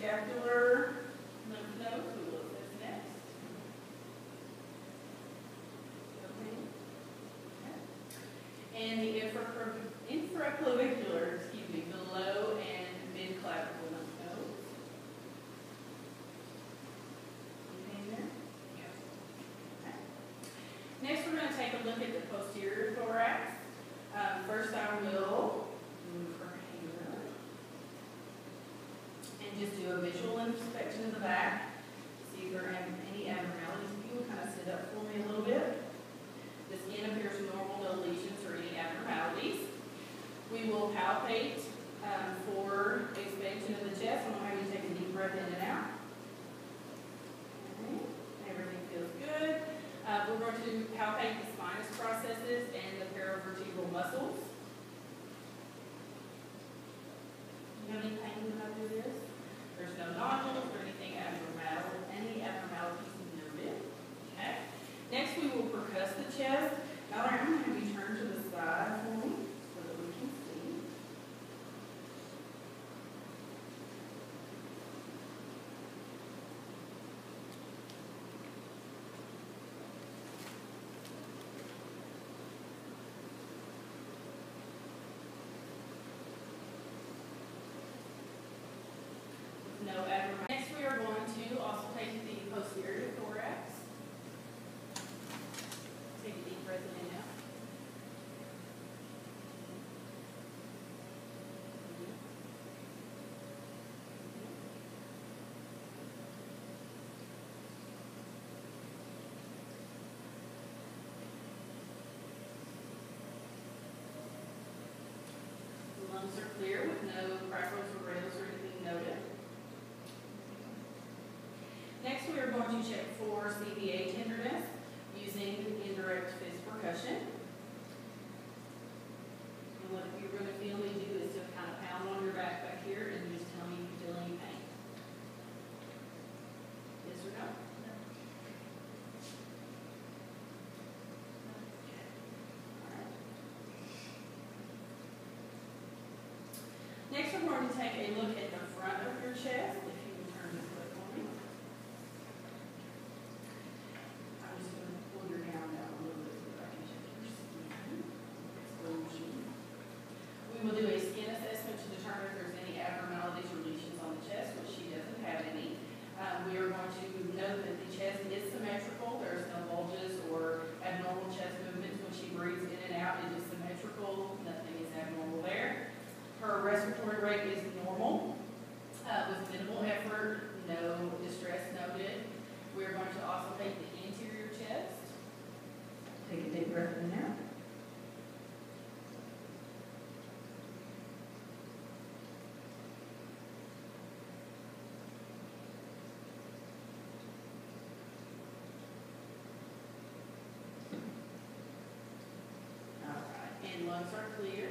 Vascular lymph node next. Okay. And the infraclavicular, excuse me, below and mid-clavicle lymph nodes. There? Okay. Next, we're going to take a look at the posterior thorax. Um, first, I will just do a visual inspection of the back, see if there are any abnormalities. If you will kind of sit up for me a little bit. The skin appears normal, no lesions or any abnormalities. We will palpate um, for expansion of the chest. I'm gonna have you take a deep breath in and out. Okay, Everything feels good. Uh, We're going to palpate the spinous processes and the paravertebral muscles. You have any pain when I do this? There's no nodules or anything abnormal, any abnormalities noted. Okay. Next, we will percuss the chest. Mallory, I'm going to have you turn to the side for me so that we can see. No abnormal. Next, we are going to also take the posterior thorax. Take a deep breath in and out. Lungs are clear with no crackles or rales or anything noted. Next, we are going to check for CVA tenderness using indirect fist percussion. And what you're going to feel me do is to kind of pound on your back back here and just tell me if you feel any pain. Yes or no? Alright. Next, we're going to take a look at the front of your chest, if you can turn me. I'm just going to pull down little bit so that can. We will do a skin assessment to determine if there's any abnormalities or lesions on the chest, which she doesn't have any. Um, we are going to note that the chest is symmetrical, there's no bulges or abnormal chest movements when she breathes in and out, it is symmetrical, nothing is abnormal there. Her respiratory rate is normal, uh, with minimal effort, no distress noted. We are going to also take the anterior chest. Take a deep breath in out. All right, and lungs are clear